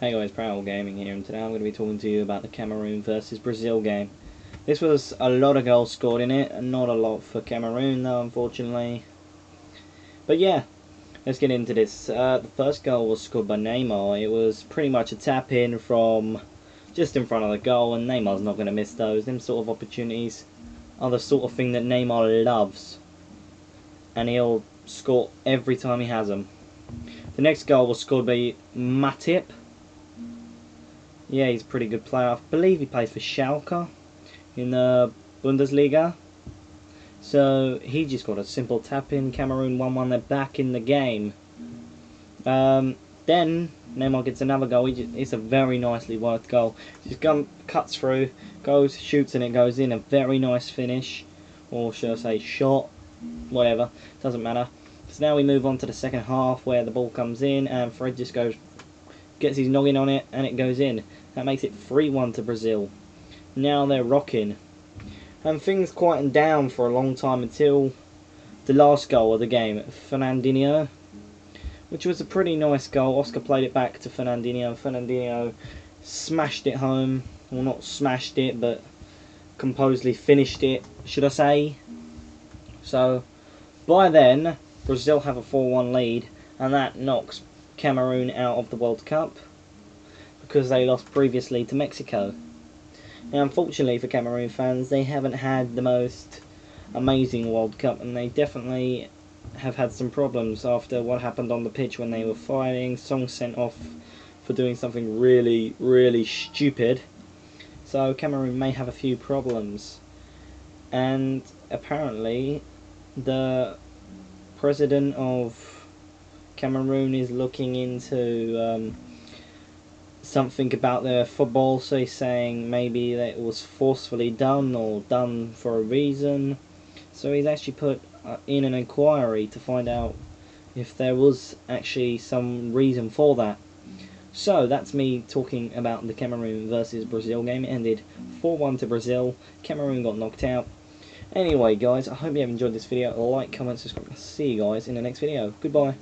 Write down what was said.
Hey guys, Prangell Gaming here, and today I'm going to be talking to you about the Cameroon versus Brazil game. This was a lot of goals scored in it, and not a lot for Cameroon though, unfortunately. But yeah, let's get into this. Uh, the first goal was scored by Neymar. It was pretty much a tap in from just in front of the goal, and Neymar's not going to miss those. Them sort of opportunities are the sort of thing that Neymar loves, and he'll score every time he has them. The next goal was scored by Matip yeah, he's a pretty good player. I believe he plays for Schalke in the Bundesliga. So he just got a simple tap in. Cameroon 1 1. They're back in the game. Um, then Neymar gets another goal. Just, it's a very nicely worked goal. Just gun, cuts through, goes, shoots, and it goes in. A very nice finish. Or should I say shot? Whatever. Doesn't matter. So now we move on to the second half where the ball comes in and Fred just goes gets his noggin on it, and it goes in. That makes it 3-1 to Brazil. Now they're rocking. And things quietened down for a long time until the last goal of the game, Fernandinho, which was a pretty nice goal. Oscar played it back to Fernandinho. And Fernandinho smashed it home. Well, not smashed it, but composedly finished it, should I say. So, by then, Brazil have a 4-1 lead, and that knocks Cameroon out of the World Cup because they lost previously to Mexico. Now, unfortunately for Cameroon fans, they haven't had the most amazing World Cup, and they definitely have had some problems after what happened on the pitch when they were fighting. Song sent off for doing something really, really stupid. So Cameroon may have a few problems. And apparently, the president of Cameroon is looking into um, something about their football, so he's saying maybe that it was forcefully done or done for a reason. So he's actually put uh, in an inquiry to find out if there was actually some reason for that. So that's me talking about the Cameroon versus Brazil game. It ended 4-1 to Brazil. Cameroon got knocked out. Anyway, guys, I hope you have enjoyed this video. Like, comment, subscribe. see you guys in the next video. Goodbye.